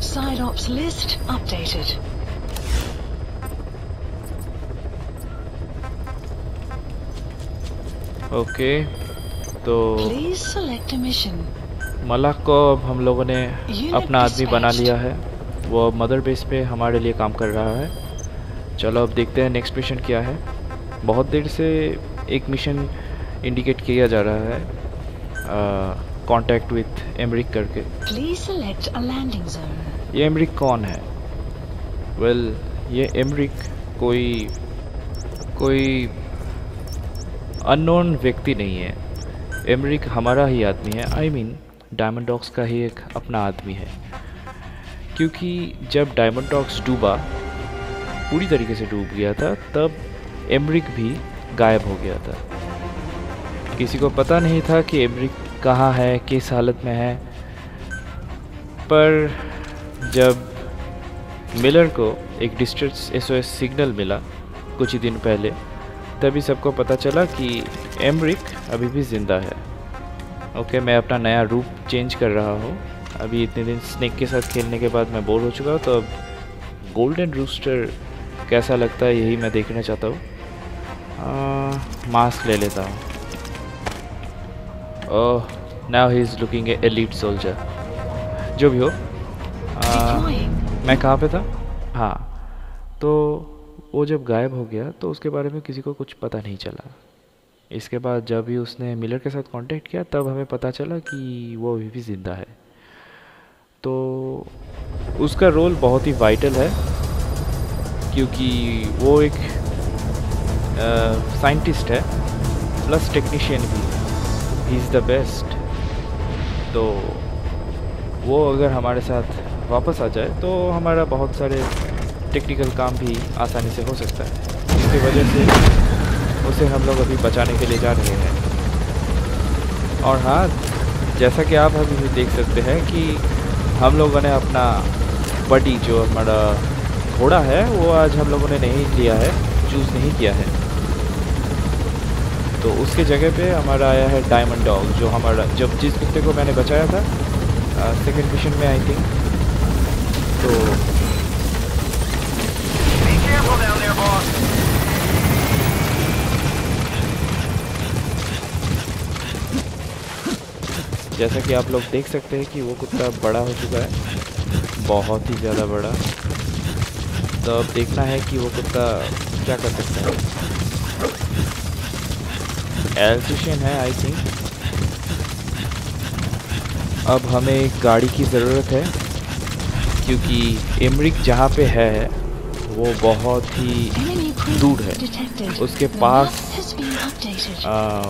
Side ops list updated. Okay तो. मलाक को अब हम लोगों ने अपना आदमी बना लिया है वो अब मदर बेस पे हमारे लिए काम कर रहा है चलो अब देखते हैं नेक्स्ट मिशन क्या है बहुत देर से एक मिशन इंडिकेट किया जा रहा है कांटेक्ट विथ एमरिक करके Please select a landing zone. ये एमरिक कौन है? वेल well, ये एमरिक कोई कोई अननोन व्यक्ति नहीं है। एमरिक हमारा ही आदमी है। आई मीन डायमंड डॉग्स का ही एक अपना आदमी है। क्योंकि जब डायमंड डॉग्स डूबा पूरी तरीके से डूब गया था तब एमरिक भी गायब हो गया था। किसी को पता नहीं था कि एमरिक कहाँ है किस हालत में है पर जब मिलर को एक डिस्ट्रेस एसओएस सिग्नल मिला कुछ ही दिन पहले, तभी सबको पता चला कि एमरिक अभी भी ज़िंदा है। ओके मैं अपना नया रूप चेंज कर रहा हूँ। अभी इतने दिन स्नेक के साथ खेलने के बाद मैं बोर हो चुका हूँ तो अब गोल्डन रूस्टर कैसा लगता है, यही मैं देखना चाहता हूँ। मास्क ले लेता हूँ। ओह now he is looking a elite soldier जो भी हो आ, मैं कहाँ पे था? हाँ तो वो जब गायब हो गया तो उसके बारे में किसी को कुछ पता नहीं चला। इसके बाद जब भी उसने मिलर के साथ कांटेक्ट किया तब हमें पता चला कि वो अभी भी ज़िंदा है। तो उसका रोल बहुत ही वाइटल है क्योंकि वो एक साइंटिस्ट है प्लस टेक्नीशियन भी। ही इज़ द बेस्ट तो वो अगर हमारे साथ वापस आ जाए तो हमारा बहुत सारे टेक्निकल काम भी आसानी से हो सकता है। इसकी वजह से उसे हम लोग अभी बचाने के लिए जा रहे हैं। और हाँ जैसा कि आप अभी देख सकते हैं कि हम लोगों ने अपना बडी जो हमारा घोड़ा है, वो आज हम लोगों ने नहीं लिया है चूज़ नहीं किया है। तो उसके जगह पे हमारा आया है डायमंड डॉग जो हमारा, जब जिस कुत्ते को मैंने बचाया था सेकंड मिशन में आई थिंक तो. जैसा कि आप लोग देख सकते हैं कि वो कुत्ता बड़ा हो चुका है। बहुत ही ज़्यादा बड़ा। तो अब देखना है कि वो कुत्ता क्या कर सकता है। इलेक्ट्रिशियन है आई थिंक अब हमें एक गाड़ी की ज़रूरत है। क्योंकि एमरिक जहाँ पे है वो बहुत ही दूर है। उसके पास. आ,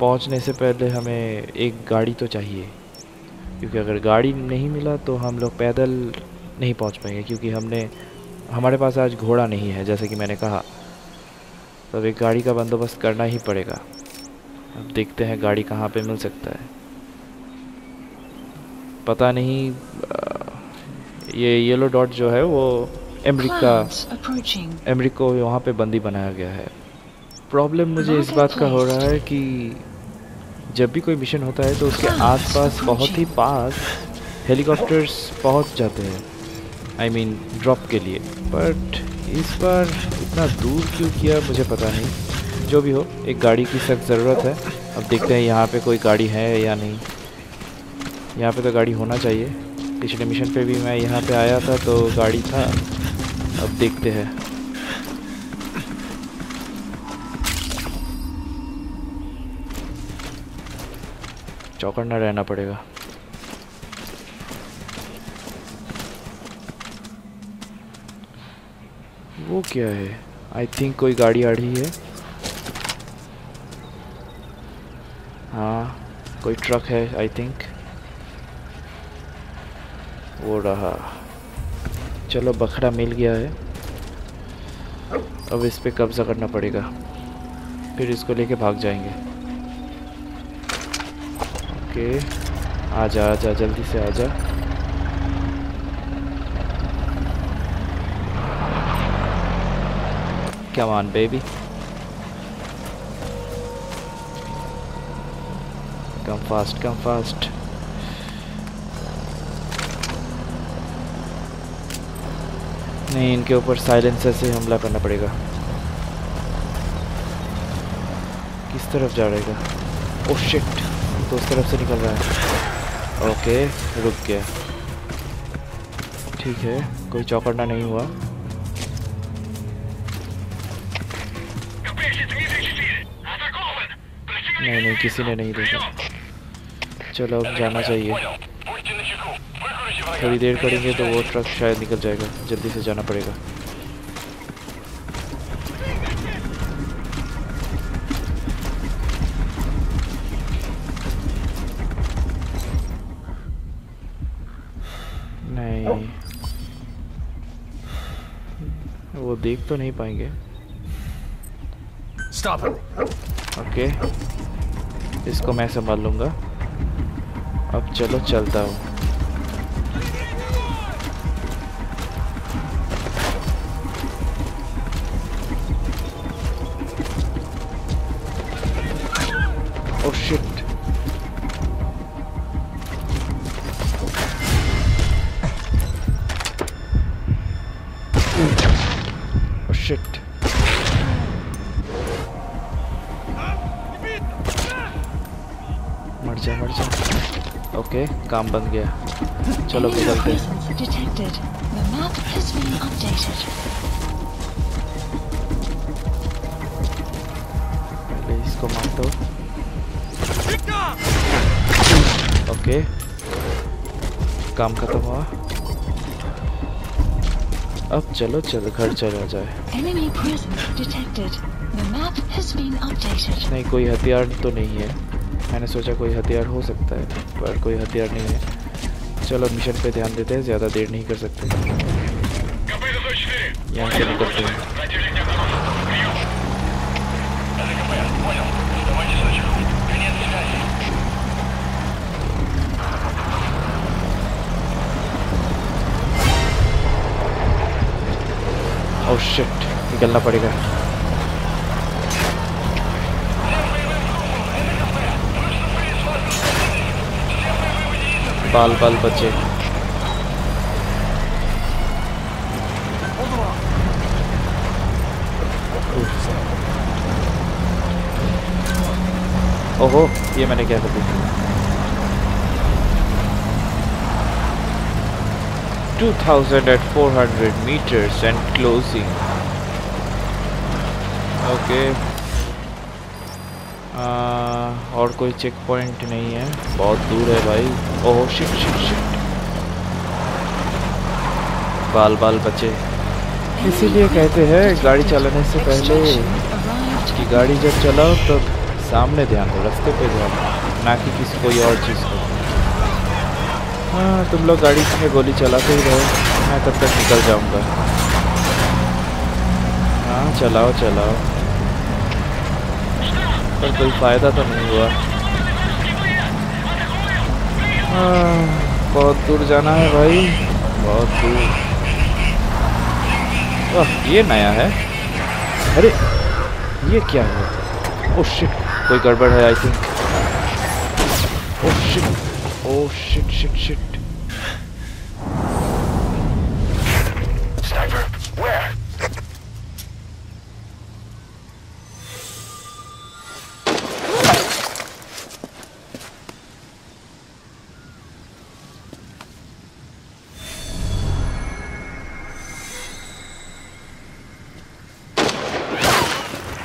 पहुँचने से पहले हमें एक गाड़ी तो चाहिए। क्योंकि अगर गाड़ी नहीं मिला तो हम लोग पैदल नहीं पहुँच पाएँगे क्योंकि हमने हमारे पास आज घोड़ा नहीं है जैसे कि मैंने कहा। तो अब एक गाड़ी का बंदोबस्त करना ही पड़ेगा। अब देखते हैं गाड़ी कहाँ पे मिल सकता है। पता नहीं ये येलो डॉट जो है वो अमेरिका Clouds approaching. को वहाँ पे बंदी बनाया गया है। प्रॉब्लम मुझे इस बात का हो रहा है कि जब भी कोई मिशन होता है तो उसके आसपास बहुत ही पास हेलीकॉप्टर्स पहुँच जाते हैं। आई मीन ड्रॉप के लिए। बट इस बार इतना दूर क्यों किया मुझे पता नहीं। जो भी हो एक गाड़ी की सख्त ज़रूरत है। अब देखते हैं यहाँ पे कोई गाड़ी है या नहीं। यहाँ पे तो गाड़ी होना चाहिए। पिछले मिशन पे भी मैं यहाँ पे आया था तो गाड़ी था। अब देखते हैं। चौकन्ना रहना पड़ेगा। वो क्या है? आई थिंक कोई गाड़ी आ रही है। हाँ कोई ट्रक है आई थिंक वो रहा। चलो बखरा मिल गया है। अब इस पर कब्ज़ा करना पड़ेगा। फिर इसको लेके भाग जाएँगे। ओके। आ जा आ जा जल्दी से आजा Come man baby Come fast, come fast. नहीं, इनके ऊपर साइलेंसर से हमला करना पड़ेगा। किस तरफ़ जा रहेगा? ओह शिट तो उस तरफ़ से निकल रहा है। ओके रुक गया। ठीक है, कोई चौकड़ना नहीं हुआ। नहीं नहीं, किसी ने नहीं देखा। चलो, अब जाना चाहिए। थोड़ी देर करेंगे तो वो ट्रक शायद निकल जाएगा। जल्दी से जाना पड़ेगा। नहीं। वो देख तो नहीं पाएँगे। It. ओके इसको मैं संभाल लूँगा। अब चलो चलता हूँ। जा मर जा। ओके काम बन गया। चलो निकलते पहले ओके काम खत्म हुआ। अब चलो चल घर चला जाए। नहीं कोई हथियार तो नहीं है। मैंने सोचा कोई हथियार हो सकता है, पर कोई हथियार नहीं है। चलो मिशन पे ध्यान देते हैं, ज़्यादा देर नहीं कर सकते। यहाँ से निकलते हैं। ओह शिट निकलना पड़ेगा। बाल बाल बचे ओहो ये मैंने क्या कर दिया? 2400 meters and closing. ओके और कोई चेक पॉइंट नहीं है। बहुत दूर है भाई। ओह शिट शिट शिट बाल बाल बचे। इसीलिए कहते हैं गाड़ी चलाने से पहले कि गाड़ी जब चलाओ तो सामने ध्यान दो रास्ते पे ध्यान दो ना कि किसी कोई और चीज़ को हाँ तुम लोग गाड़ी में गोली चलाते ही रहो मैं तब तक निकल जाऊँगा। हाँ चलाओ चलाओ। पर कोई फ़ायदा तो नहीं हुआ। हाँ, बहुत दूर जाना है भाई। बहुत दूर। वाह ये नया है? अरे ये क्या है? ओह शिट कोई गड़बड़ है I think oh shit oh shit shit shit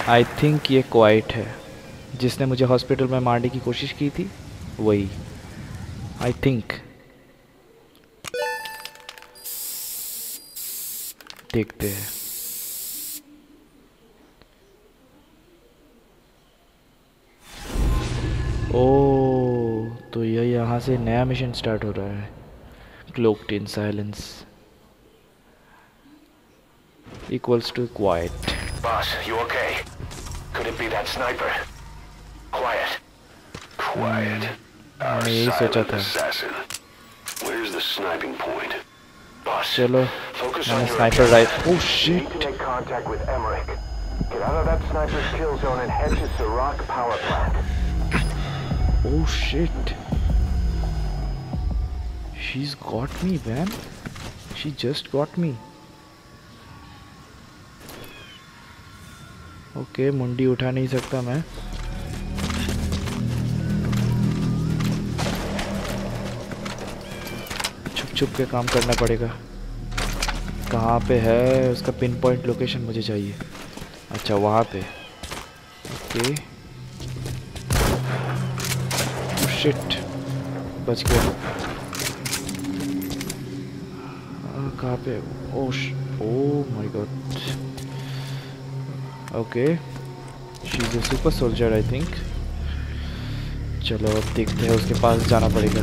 I think ये क्वाइट है। जिसने मुझे हॉस्पिटल में मारने की कोशिश की थी, वही। आई थिंक देखते हैं। ओ तो ये यहाँ से नया मिशन स्टार्ट हो रहा है। Cloaked in silence equals to quiet. Boss, you okay? Could it be that sniper? Quiet. Quiet. Mm, Our silent assassin. Where's the sniping point? Boss, Chalo. focus on your sniper right. Oh shit. You make contact with Emmerich. Get out of that sniper's kill zone and head to Sirac power plant. Oh shit. She's got me, man. She just got me. Okay मुंडी उठा नहीं सकता मैं। छुप छुप के काम करना पड़ेगा। कहाँ पे है? उसका पिन पॉइंट लोकेशन मुझे चाहिए। अच्छा वहाँ पे। ओके शिट बच गया। कहाँ पे? ओश ओ my God okay she is super soldier I think चलो, अब देखते हैं, उसके पास जाना पड़ेगा।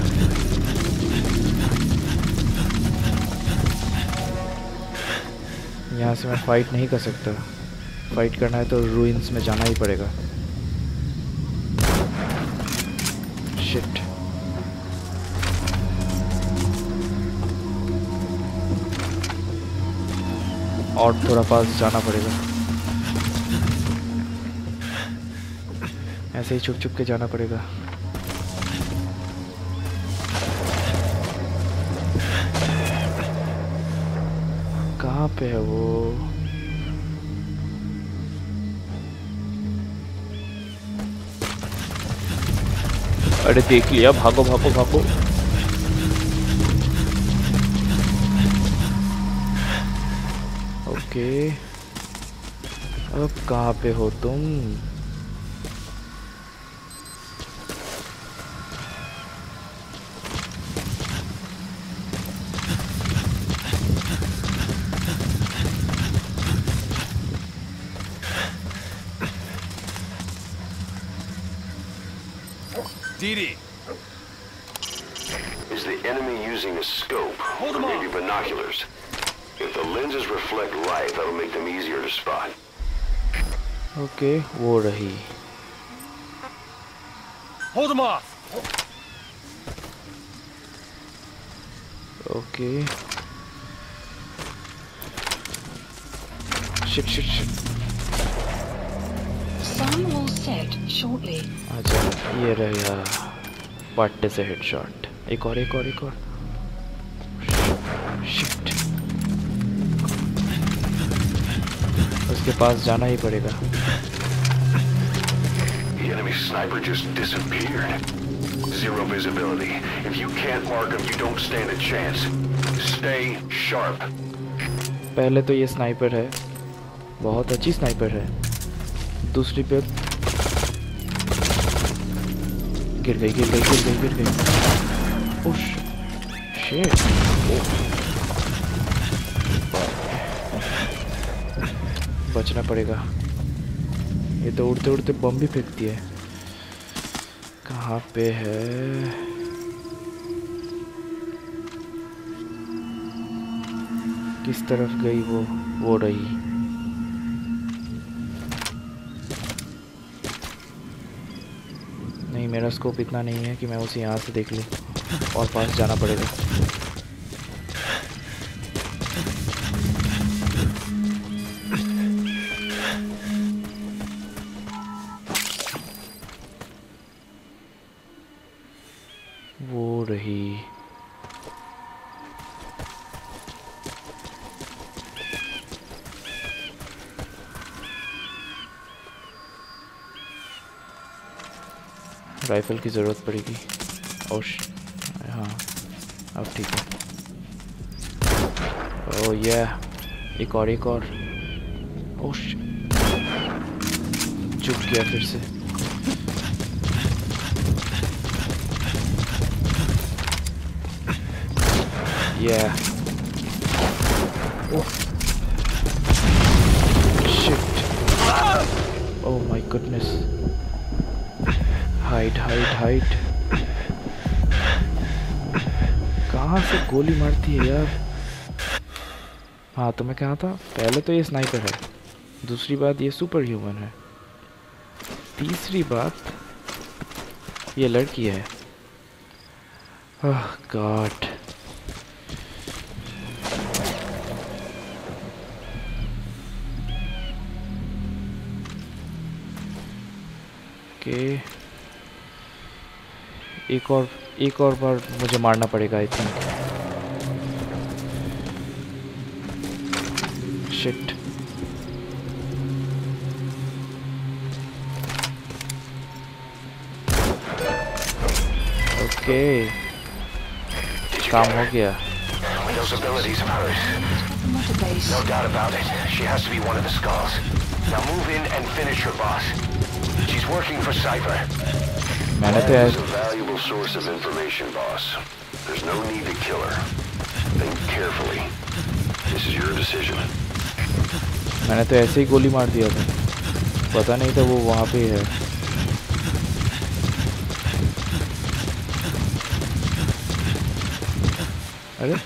यहाँ से मैं फाइट नहीं कर सकता। फाइट करना है तो रूइंस में जाना ही पड़ेगा। शिट और थोड़ा पास जाना पड़ेगा। ऐसे ही छुप छुप के जाना पड़ेगा। कहाँ पे है वो? अरे देख लिया भागो भागो भागो। ओके। अब कहाँ पे हो तुम Dee Is the enemy using a scope Hold or him maybe off. binoculars? If the lenses reflect light, that'll make them easier to spot. Okay वो रही। Hold him off! Okay. Shit shit shit Sun will set shortly. आजा ये रहेगा पट्टे से headshot एक और एक और एक और। के पास जाना ही पड़ेगा। पहले तो ये स्नाइपर है। बहुत अच्छी स्नाइपर है। दूसरी पे गिर गई गिर गई गिर गई गिर गई। बचना पड़ेगा। ये तो उड़ते उड़ते बम भी फेंकती है। कहाँ पे है? किस तरफ़ गई वो? वो रही। नहीं, मेरा स्कोप इतना नहीं है कि मैं उसे यहाँ से देख लूँ और पास जाना पड़ेगा। राइफल की ज़रूरत पड़ेगी। और हाँ। अब ठीक है। ओ ये एक और एक और। ओश चुप गया फिर से। Yeah. Oh. Shit. Oh my Hide, hide, hide. कहाँ से गोली मारती है यार? हाँ तो मैं कहा था पहले तो ये स्नाइपर है दूसरी बात ये सुपर ह्यूमन है। तीसरी बात ये लड़की है। गॉड ओके एक और एक और बार मुझे मारना पड़ेगा आई थिंक शिट ओके काम हो गया No doubt about it. She has to be one of the skulls. Now move in and finish her boss. She's working for Cypher. मैंने तो That a valuable source of information, boss. There's no need to kill her. Think carefully. This is your decision. मैंने तो ऐसे ही गोली मार दिया था पता नहीं था वो वहाँ पे है अरे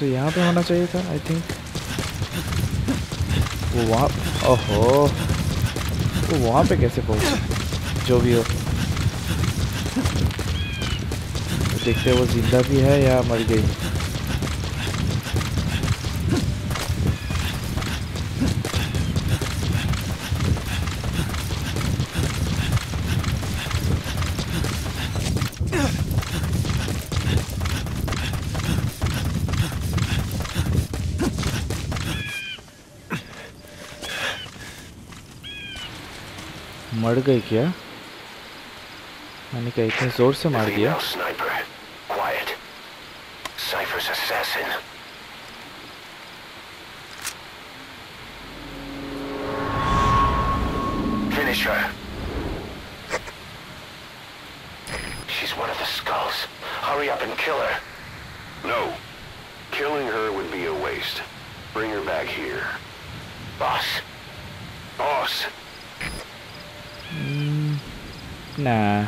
तो यहाँ पे होना चाहिए था आई थिंक वो वहाँ ओहो वो वहाँ पे कैसे पहुँचे जो भी हो देखते हैं वो ज़िंदा भी है या मर गई। मर गई क्या? मैंने क्या इतने ज़ोर से मार दिया? Cypher's assassin. Finish her. She's one of the skulls. Hurry up and kill her. No. Killing her would be a waste. Bring her back here. Boss. Boss. Mm, nah.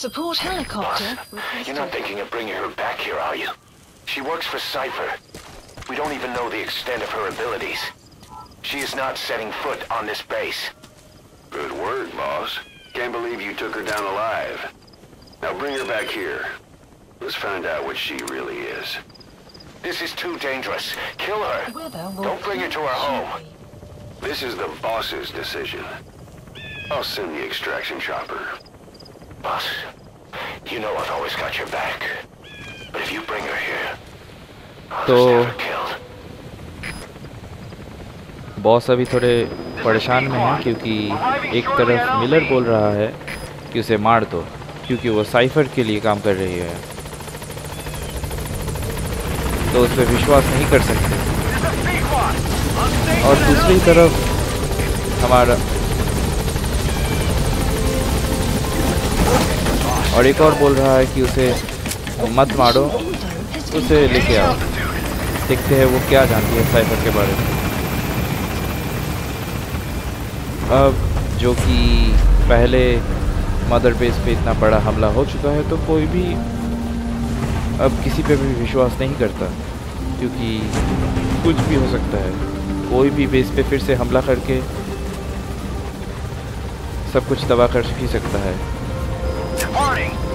Support helicopter. You're not thinking of bringing her back here, are you? She works for Cypher. We don't even know the extent of her abilities. She is not setting foot on this base. Good word, boss. Can't believe you took her down alive. Now bring her back here. Let's find out what she really is. This is too dangerous. Kill her. Weather will Don't bring her to our home. This is the boss's decision. I'll send the extraction chopper. Boss, you know I've always got your back. But if you bring her here, I'll तो- just killed. Boss अभी थोड़े परेशान में हैं क्योंकि एक तरफ़ Miller बोल रहा है कि उसे मार दो क्योंकि वो साइफर के लिए काम कर रही है तो उस पर विश्वास नहीं कर सकते और दूसरी तरफ़ हमारा और एक और बोल रहा है कि उसे मत मारो, उसे लेके आओ। देखते हैं वो क्या जानती है साइफर के बारे में। अब जो कि पहले मदर बेस पे इतना बड़ा हमला हो चुका है तो कोई भी अब किसी पे भी विश्वास नहीं करता, क्योंकि कुछ भी हो सकता है। कोई भी बेस पे फिर से हमला करके सब कुछ तबाह कर ही सकता है। Warning!